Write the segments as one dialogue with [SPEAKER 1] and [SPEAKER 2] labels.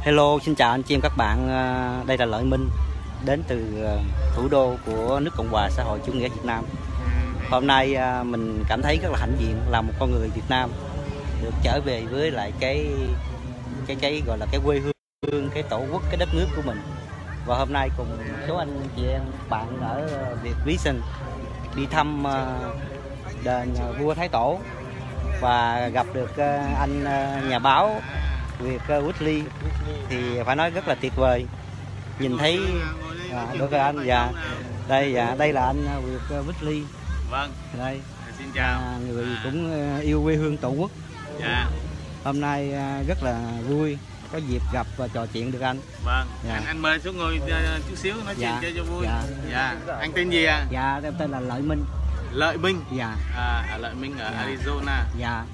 [SPEAKER 1] Hello, xin chào anh chị em các bạn. À, đây là Lợi Minh đến từ à, thủ đô của nước Cộng hòa xã hội chủ nghĩa Việt Nam. Hôm nay à, mình cảm thấy rất là hãnh diện là một con người Việt Nam được trở về với lại cái cái cái gọi là cái quê hương, cái tổ quốc, cái đất nước của mình. Và hôm nay cùng một số anh chị em bạn ở Việt Vision đi thăm đền vua Thái Tổ và gặp được à, anh à, nhà báo Việt Whitley thì phải nói rất là tuyệt vời nhìn thấy à, được rồi anh dạ đây dạ đây là anh Việt Whitley
[SPEAKER 2] Vâng,
[SPEAKER 1] đây
[SPEAKER 2] xin chào.
[SPEAKER 1] à, người cũng à, yêu quê hương tổ quốc
[SPEAKER 2] Dạ,
[SPEAKER 1] hôm nay rất là vui có dịp gặp và trò chuyện được anh
[SPEAKER 2] vâng.
[SPEAKER 1] Dạ.
[SPEAKER 2] Anh anh mời xuống ngồi ờ, chút xíu nói chuyện
[SPEAKER 1] Dạ,
[SPEAKER 2] chơi cho vui.
[SPEAKER 1] dạ.
[SPEAKER 2] Dạ. Anh tên gì à?
[SPEAKER 1] dạ em tên là Lợi Minh
[SPEAKER 2] Lợi Minh.
[SPEAKER 1] dạ
[SPEAKER 2] À, à, Lợi Minh ở
[SPEAKER 1] Dạ.
[SPEAKER 2] Arizona.
[SPEAKER 1] dạ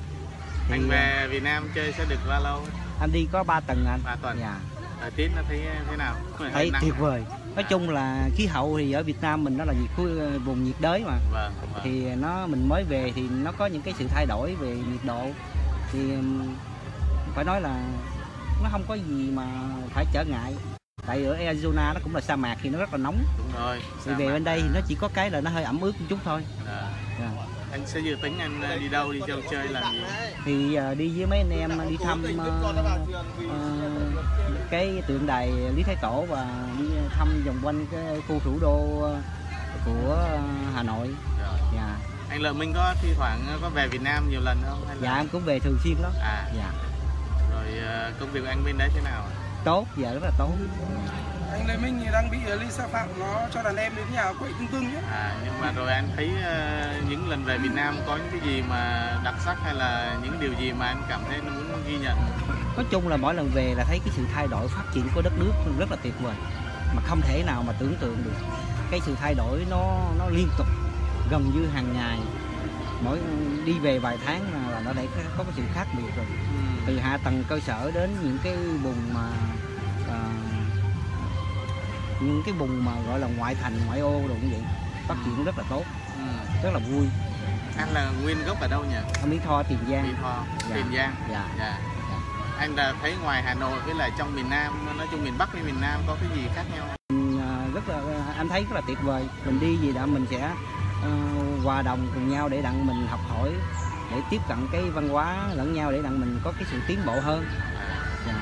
[SPEAKER 1] Thì,
[SPEAKER 2] Anh
[SPEAKER 1] à,
[SPEAKER 2] về Việt Nam chơi sẽ được bao lâu?
[SPEAKER 1] anh đi có 3 tuần anh
[SPEAKER 2] Ba tuần.
[SPEAKER 1] dạ
[SPEAKER 2] Thời tiết nó thấy thế nào?
[SPEAKER 1] Thấy tuyệt
[SPEAKER 2] à?
[SPEAKER 1] vời nói chung là khí hậu thì ở Việt Nam mình nó là nhiệt khu- vùng nhiệt đới mà
[SPEAKER 2] Vâng, vâng.
[SPEAKER 1] thì nó mình mới về thì nó có những cái sự thay đổi về nhiệt độ thì ừm, phải nói là nó không có gì mà phải trở ngại tại ở Arizona nó cũng là sa mạc thì nó rất là nóng
[SPEAKER 2] Đúng rồi.
[SPEAKER 1] thì về bên đây
[SPEAKER 2] à.
[SPEAKER 1] thì nó chỉ có cái là nó hơi ẩm ướt một chút thôi
[SPEAKER 2] Dạ.
[SPEAKER 1] Dạ.
[SPEAKER 2] Anh sẽ dự tính anh ờ, đi đâu đi chơi chơi làm gì?
[SPEAKER 1] thì à, đi với mấy anh em đi thăm ờ, ờ, cái tượng đài Lý Thái Tổ và đi thăm vòng quanh cái khu thủ đô của Hà Nội
[SPEAKER 2] Rồi.
[SPEAKER 1] dạ
[SPEAKER 2] Anh Lợi Minh có thi thoảng có về Việt Nam nhiều lần không? Hay là...
[SPEAKER 1] dạ em cũng về thường xuyên lắm
[SPEAKER 2] À,
[SPEAKER 1] dạ
[SPEAKER 2] rồi công việc của anh bên đấy thế nào?
[SPEAKER 1] Tốt dạ rất là tốt
[SPEAKER 3] anh Lê Minh thì đang bị ờ, Lisa Phạm nó cho đàn em đến nhà quậy tung tưng ấy.
[SPEAKER 2] À, nhưng mà rồi anh thấy ờ, những lần về Việt Nam có những cái gì mà đặc sắc hay là những điều gì mà anh cảm thấy nó muốn ghi nhận?
[SPEAKER 1] nói chung là mỗi lần về là thấy cái sự thay đổi phát triển của đất nước rất là tuyệt vời mà không thể nào mà tưởng tượng được cái sự thay đổi nó nó liên tục gần như hàng ngày mỗi đi về vài tháng là, nó đã có cái sự khác biệt rồi từ hạ tầng cơ sở đến những cái vùng mà à, những cái vùng mà gọi là ngoại thành ngoại ô đồ cũng vậy phát triển rất là tốt
[SPEAKER 2] Ừ.
[SPEAKER 1] rất là vui
[SPEAKER 2] Anh là nguyên gốc ở đâu nhỉ?
[SPEAKER 1] ở Mỹ Tho Tiền
[SPEAKER 2] Mỹ
[SPEAKER 1] Giang
[SPEAKER 2] Tho,
[SPEAKER 1] Dạ.
[SPEAKER 2] Tiền Giang.
[SPEAKER 1] dạ
[SPEAKER 2] Dạ. Anh đã thấy ngoài Hà Nội với lại trong miền Nam, nói chung miền Bắc với miền Nam có cái gì khác nhau?
[SPEAKER 1] À, rất là anh thấy rất là tuyệt vời mình đi gì đã mình sẽ ờ, hòa đồng cùng nhau để đặng mình học hỏi để tiếp cận cái văn hóa lẫn nhau để đặng mình có cái sự tiến bộ hơn dạ.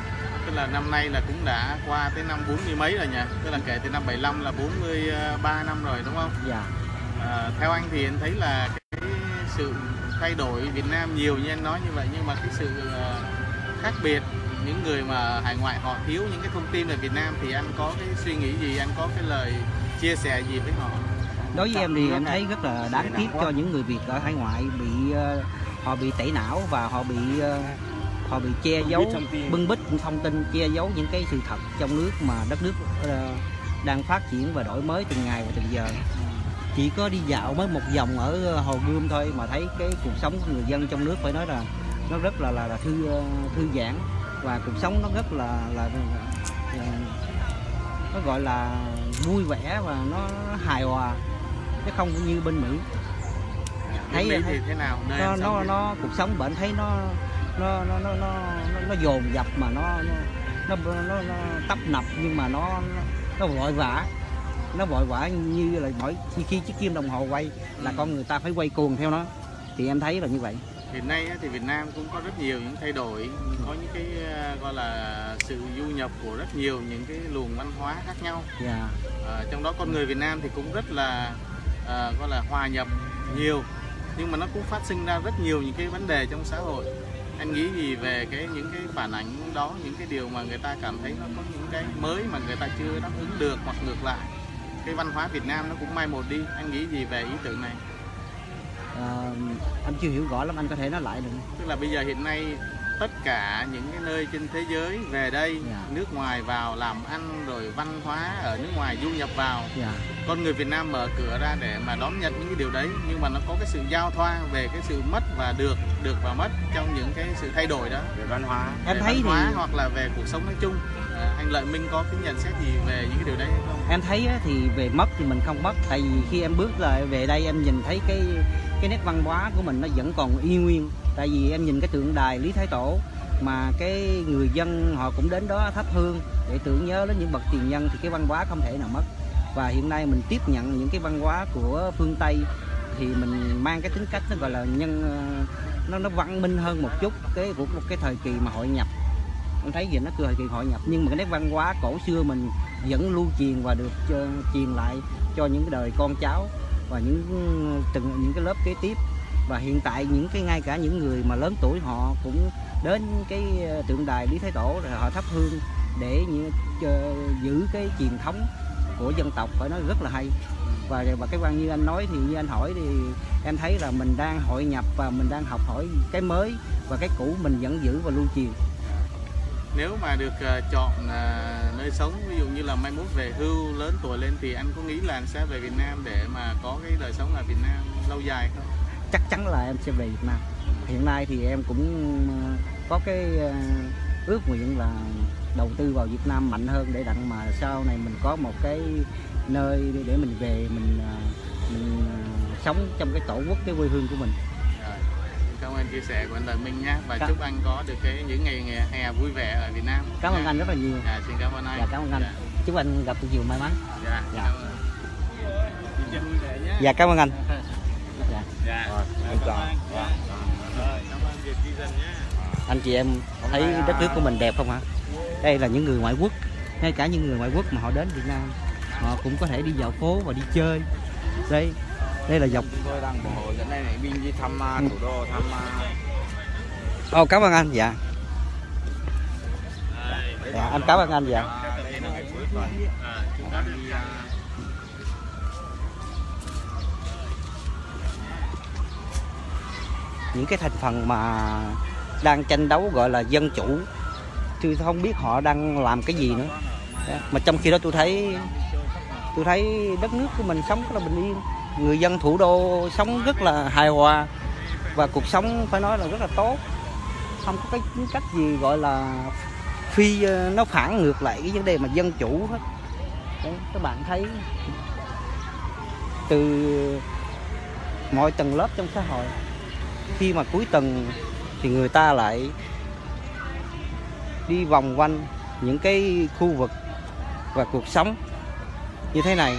[SPEAKER 2] Tức là năm nay là cũng đã qua tới năm 40 mấy rồi nhỉ? Tức là kể từ năm 75 là 43 năm rồi đúng không?
[SPEAKER 1] dạ
[SPEAKER 2] À, theo anh thì anh thấy là cái sự thay đổi Việt Nam nhiều như anh nói như vậy nhưng mà cái sự ờ, khác biệt những người mà hải ngoại họ thiếu những cái thông tin về Việt Nam thì anh có cái suy nghĩ gì anh có cái lời chia sẻ gì với họ
[SPEAKER 1] đối với em thì em thấy rất là đáng tiếc cho những người Việt ở hải ngoại bị ờ, họ bị tẩy não và họ bị ờ, họ bị che giấu bưng bít những thông tin che giấu những cái sự thật trong nước mà đất nước ờ, đang phát triển và đổi mới từng ngày và từng giờ. Chỉ có đi dạo mới một vòng ở hồ gươm thôi mà thấy cái cuộc sống của người dân trong nước phải nói là nó rất là là, là thư thư giãn và cuộc sống nó rất là là, là nó gọi là vui vẻ và nó hài hòa chứ không như bên Mỹ.
[SPEAKER 2] Thấy Mỹ thì thế nào? Nơi
[SPEAKER 1] nó nó nó cuộc sống bệnh thấy nó nó nó nó nó nó, nó dồn dập mà nó nó nó, nó, nó tấp nập nhưng mà nó nó, vội vã. Nó vội vã như là mỗi khi, chiếc kim đồng hồ quay là con người ta phải quay cuồng theo nó. Thì em thấy là như vậy.
[SPEAKER 2] Hiện nay thì Việt Nam cũng có rất nhiều những thay đổi có những cái ờ, gọi là sự du nhập của rất nhiều những cái luồng văn hóa khác nhau.
[SPEAKER 1] Dạ.
[SPEAKER 2] Ờ, trong đó con người Việt Nam thì cũng rất là ờ, gọi là hòa nhập nhiều. Nhưng mà nó cũng phát sinh ra rất nhiều những cái vấn đề trong xã hội. Anh nghĩ gì về cái những cái phản ánh đó những cái điều mà người ta cảm thấy nó có những cái mới mà người ta chưa đáp ứng được hoặc ngược lại? Cái văn hóa Việt Nam nó cũng mai một đi. Anh nghĩ gì về ý tưởng này?
[SPEAKER 1] Ờ, anh chưa hiểu rõ lắm anh có thể nói lại được
[SPEAKER 2] tức là bây giờ hiện nay tất cả những cái nơi trên thế giới về đây
[SPEAKER 1] Dạ.
[SPEAKER 2] nước ngoài vào làm ăn rồi văn hóa ở nước ngoài du nhập vào.
[SPEAKER 1] Dạ.
[SPEAKER 2] Con người Việt Nam mở cửa ra để mà đón nhận những cái điều đấy nhưng mà nó có cái sự giao thoa về cái sự mất và được được và mất trong những cái sự thay đổi đó.
[SPEAKER 4] Về văn hóa.
[SPEAKER 1] Em
[SPEAKER 2] về
[SPEAKER 1] thấy
[SPEAKER 2] văn
[SPEAKER 1] thì
[SPEAKER 2] hóa hoặc là về cuộc sống nói chung. À, anh Lợi Minh có cái nhận xét gì về những cái điều đấy hay không?
[SPEAKER 1] Em thấy á, thì về mất thì mình không mất tại vì khi em bước lại về đây em nhìn thấy cái cái nét văn hóa của mình nó vẫn còn y nguyên. Tại vì em nhìn cái tượng đài Lý Thái Tổ mà cái người dân họ cũng đến đó thắp hương để tưởng nhớ đến những bậc tiền nhân thì cái văn hóa không thể nào mất. Và hiện nay mình tiếp nhận những cái văn hóa của phương Tây thì mình mang cái tính cách nó gọi là nhân, nó nó văn minh hơn một chút. Cái của một cái thời kỳ mà hội nhập. Em thấy gì nó cười kỳ hội nhập. Nhưng mà cái nét văn hóa cổ xưa mình vẫn lưu truyền và được ờ, truyền lại cho những đời con cháu và những từng những cái lớp kế tiếp. Và hiện tại những cái ngay cả những người mà lớn tuổi họ cũng đến cái ờ, tượng đài Lý Thái Tổ rồi họ thắp hương để như, ờ, giữ cái truyền thống của dân tộc phải nói rất là hay. Và và cái quan như anh nói thì như anh hỏi thì em thấy là mình đang hội nhập và mình đang học hỏi cái mới và cái cũ mình vẫn giữ và lưu truyền
[SPEAKER 2] nếu mà được uh, chọn uh, nơi sống ví dụ như là mai mốt về hưu lớn tuổi lên thì anh có nghĩ là anh sẽ về Việt Nam để mà có cái đời sống ở Việt Nam lâu dài không?
[SPEAKER 1] chắc chắn là em sẽ về Việt Nam hiện nay thì em cũng có cái ước nguyện là đầu tư vào Việt Nam mạnh hơn để đặng mà sau này mình có một cái nơi để mình về mình mình sống trong cái tổ quốc cái quê hương của mình
[SPEAKER 2] Rồi. cảm ơn chia sẻ của anh Lợi Minh nhé và
[SPEAKER 1] Cảm-
[SPEAKER 2] chúc anh có được cái những ngày hè, vui vẻ ở Việt Nam.
[SPEAKER 1] Cảm ơn
[SPEAKER 2] Nha.
[SPEAKER 1] anh rất là nhiều.
[SPEAKER 2] Dạ, xin cảm ơn anh.
[SPEAKER 1] Dạ cảm ơn anh.
[SPEAKER 2] Dạ,
[SPEAKER 1] chúc anh gặp được nhiều may mắn.
[SPEAKER 2] Dạ,
[SPEAKER 1] Dạ.
[SPEAKER 2] cảm ơn. Chị chơi vui vẻ nhé.
[SPEAKER 1] Dạ cảm ơn anh. Dạ.
[SPEAKER 2] dạ. Cảm ơn. Dạ. Rồi, cảm ơn Việt Di Dân nhé.
[SPEAKER 1] Anh chị em thấy đất nước của mình đẹp không hả? Đây là những người ngoại quốc. Ngay cả những người ngoại quốc mà họ đến Việt Nam họ cũng có thể đi dạo phố và đi chơi. Đây đây là dọc
[SPEAKER 4] chúng tôi đang bộ dẫn đây này binh đi thăm à, thủ đô thăm à,
[SPEAKER 1] Ồ cảm ơn anh. Dạ dạ anh cảm ơn anh dạ những cái thành phần mà đang tranh đấu gọi là dân chủ tôi không biết họ đang làm cái gì nữa. Mà trong khi đó tôi thấy tôi thấy đất nước của mình sống rất là bình yên. Người dân thủ đô sống rất là hài hòa và cuộc sống phải nói là rất là tốt. Không có cái tính cách gì gọi là phi ờ, nó phản ngược lại cái vấn đề mà dân chủ hết Đấy, các bạn thấy từ mọi tầng lớp trong xã hội khi mà cuối tuần thì người ta lại đi vòng quanh những cái khu vực và cuộc sống như thế này.